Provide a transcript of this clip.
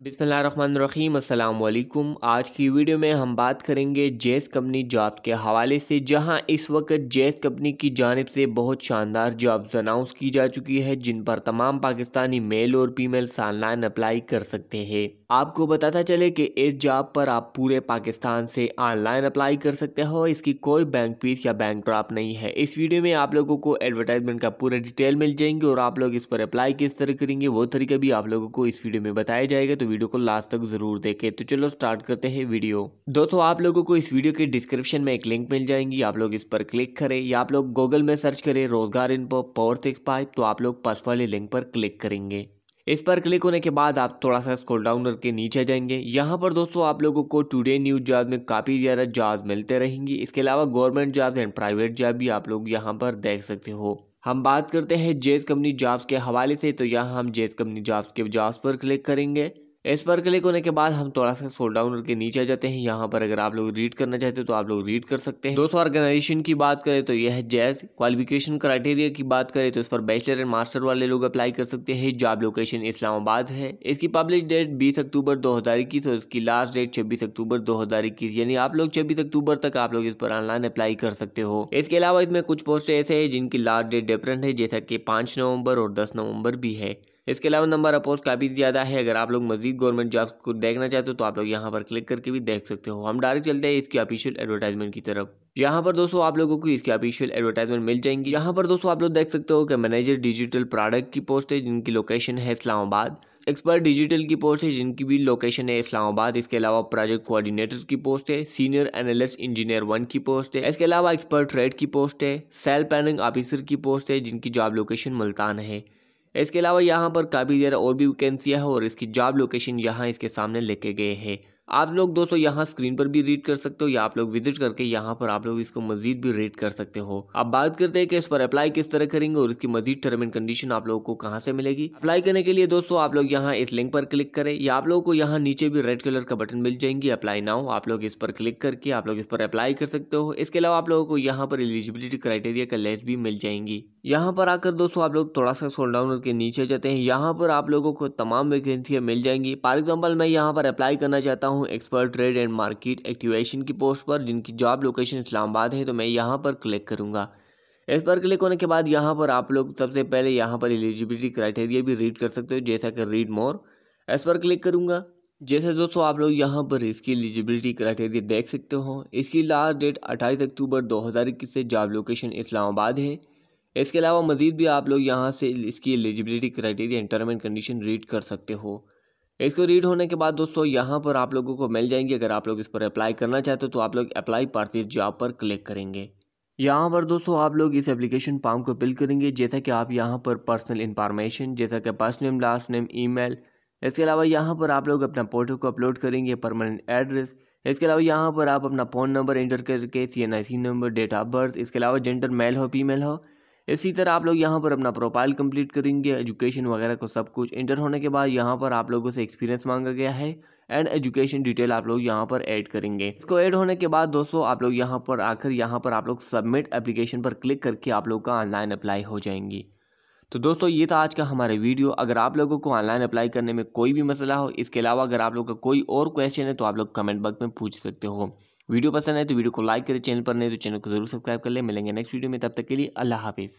अस्सलाम वालेकुम आज की वीडियो में हम बात करेंगे जेस कंपनी जॉब के हवाले से, जहाँ इस वक्त जेस कंपनी की जानब से बहुत शानदार जॉब्स अनाउंस की जा चुकी है, जिन पर तमाम पाकिस्तानी मेल और फीमेल्स ऑनलाइन अप्लाई कर सकते हैं। आपको बताता चले कि इस जॉब पर आप पूरे पाकिस्तान से ऑनलाइन अप्लाई कर सकते हो, इसकी कोई बैंक फ़ीस या बैंक ड्रॉप नहीं है। इस वीडियो में आप लोगों को एडवर्टाइजमेंट का पूरा डिटेल मिल जाएँगे, और आप लोग इस पर अप्लाई किस तरह करेंगे, वो तरीका भी आप लोगों को इस वीडियो में बताया जाएगा तो वीडियो को लास्ट तक ज़रूर देखें। तो चलो स्टार्ट करते हैं वीडियो। दोस्तों, आप लोगों को इस वीडियो के डिस्क्रिप्शन में एक लिंक मिल जाएँगी। आप लोग इस पर क्लिक करें या आप लोग गूगल में सर्च करें रोज़गार इन पावर सिक्स पाइप तो आप लोग फ़र्स्ट वाले लिंक पर क्लिक करेंगे। इस पर क्लिक होने के बाद आप थोड़ा सा स्क्रॉल डाउन करके नीचे जाएँगे। यहाँ पर दोस्तों, आप लोगों को टुडे न्यूज़ जॉब में काफ़ी ज़्यादा जॉब मिलते रहेंगी। इसके अलावा government job and private job भी आप लोग यहाँ पर देख सकते हो। हम बात करते हैं जेस कंपनी जॉब्स के हवाले से तो यहाँ हम जेस कंपनी जॉब्स के जॉब्स पर क्लिक करेंगे। इस पर क्लिक होने के बाद हम थोड़ा सा सोल डाउन करके नीचे आ जाते हैं। यहाँ पर अगर आप लोग रीड करना चाहते हो तो आप लोग रीड कर सकते हैं। दोस्तों ऑर्गेनाइजेशन की बात करें तो यह है जैज क्वालिफिकेशन क्राइटेरिया की बात करें तो इस पर बैचलर एंड मास्टर वाले लोग अप्लाई कर सकते हैं। जॉब लोकेशन इस्लामाबाद है। इसकी पब्लिश डेट बीस अक्टूबर दो हज़ार इक्कीस और इसकी लास्ट डेट छब्बीस अक्टूबर दो हज़ार इक्कीस। यानी आप लोग छब्बीस अक्टूबर तक आप लोग इस पर ऑनलाइन अप्लाई कर सकते हो। इसके अलावा इसमें कुछ पोस्ट ऐसे है जिनकी लास्ट डेट डिफरेंट है, जैसा कि पाँच नवंबर और दस नवंबर भी है। इसके अलावा नंबर ऑफ़ पोस्ट काफ़ी ज़्यादा है। अगर आप लोग मजीद गवर्नमेंट जॉब को देखना चाहते हो तो आप लोग यहाँ पर क्लिक करके भी देख सकते हो। हम डायरेक्ट चलते हैं इसकी ऑफिशियल एडवर्टाइजमेंट की तरफ़। यहाँ पर दोस्तों आप लोगों को इसकी ऑफिशियल एडवर्टाइजमेंट मिल जाएँगी। यहाँ पर दोस्तों आप लोग देख सकते हो कि मैनेजर डिजिटल प्रोडक्ट की पोस्ट है, जिनकी लोकेशन है इस्लामाबाद। एक्सपर्ट डिजिटल की पोस्ट है, जिनकी भी लोकेशन है इस्लामाबाद। इसके अलावा प्रोजेक्ट कोऑर्डिनेटर की पोस्ट है सीनियर एनालिस्ट इंजीनियर वन की पोस्ट है। इसके अलावा एक्सपर्ट ट्रेड की पोस्ट है सेल प्लानिंग ऑफिसर की पोस्ट है, जिनकी जॉब लोकेशन मुल्तान है। इसके अलावा यहाँ पर काफ़ी ज़्यादा और भी वैकेंसियाँ हैं और इसकी जॉब लोकेशन यहाँ इसके सामने लेके गए हैं। आप लोग दोस्तों यहाँ स्क्रीन पर भी रीड कर सकते हो या आप लोग विज़िट करके यहाँ पर आप लोग इसको मजीद भी रीड कर सकते हो। अब बात करते हैं कि इस पर अप्लाई किस तरह करेंगे और इसकी मजीद टर्म एंड कंडीशन आप लोगों को कहाँ से मिलेगी। अप्लाई करने के लिए दोस्तों आप लोग यहाँ इस लिंक पर क्लिक करें या आप लोगों को यहाँ नीचे भी रेड कलर का बटन मिल जाएँगी। अप्लाई नाउ आप लोग इस पर क्लिक करके आप लोग इस पर अप्लाई कर सकते हो। इसके अलावा आप लोगों को यहाँ पर एलिजिबिलिटी क्राइटेरिया का लेस भी मिल जाएँगी। यहाँ पर आकर दोस्तों आप लोग थोड़ा सा सोल डाउन करके नीचे जाते हैं। यहाँ पर आप लोगों को तमाम वैकेंसियाँ मिल जाएँगी। फॉर एग्ज़ाम्पल मैं यहाँ पर अप्लाई करना चाहता हूँ expert trade and market activation की पोस्ट पर, जिनकी जॉब लोकेशन इस्लामाबाद है तो मैं यहाँ पर क्लिक करूँगा। इस पर क्लिक होने के बाद यहाँ पर आप लोग सबसे पहले यहाँ पर एलिजिबिलिटी क्राइटेरिया भी रीड कर सकते हो, जैसा कि रीड मोर इस पर क्लिक करूँगा। जैसे दोस्तों, आप लोग यहाँ पर इसकी एलिजिबिलिटी क्राइटेरिया देख सकते हो। इसकी लास्ट डेट अट्ठाईस अक्टूबर दो हज़ार इक्कीस से जॉब लोकेशन इस्लामाबाद है। इसके अलावा मज़ीद भी आप लोग यहाँ से इसकी eligibility criteria term and condition read कर सकते हो। इसको रीड होने के बाद दोस्तों यहाँ पर आप लोगों को मिल जाएँगे। अगर आप लोग इस पर अप्लाई करना चाहते हो तो आप लोग अप्लाई पार्टी जॉब पर क्लिक करेंगे। यहाँ पर दोस्तों आप लोग इस एप्लीकेशन फॉर्म को फिल करेंगे। जैसा कि आप यहाँ पर पर्सनल इन्फॉर्मेशन जैसा कि first name last name email इसके अलावा यहाँ पर आप लोग अपना फ़ोटो को अपलोड करेंगे परमानेंट एड्रेस इसके अलावा यहाँ पर आप अपना फ़ोन नंबर एंटर करके C N I C number date of birth इसके अलावा जेंडर मेल हो फीमेल हो। इसी तरह आप लोग यहाँ पर अपना प्रोफ़ाइल कंप्लीट करेंगे एजुकेशन वगैरह को सब कुछ। इंटर होने के बाद यहाँ पर आप लोगों से एक्सपीरियंस मांगा गया है एंड एजुकेशन डिटेल आप लोग यहाँ पर ऐड करेंगे। इसको ऐड होने के बाद दोस्तों आप लोग यहाँ पर आकर यहाँ पर आप लोग सबमिट एप्लीकेशन पर क्लिक करके आप लोग का ऑनलाइन अप्लाई हो जाएँगी। तो दोस्तों, ये था आज का हमारे वीडियो। अगर आप लोगों को ऑनलाइन अप्लाई करने में कोई भी मसला हो, इसके अलावा अगर आप लोग का कोई और क्वेश्चन है तो आप लोग कमेंट बॉक्स में पूछ सकते हो। वीडियो पसंद है तो वीडियो को लाइक करें, चैनल पर नहीं तो चैनल को ज़रूर सब्सक्राइब कर ले। मिलेंगे नेक्स्ट वीडियो में, तब तक के लिए अल्लाह हाफिज़।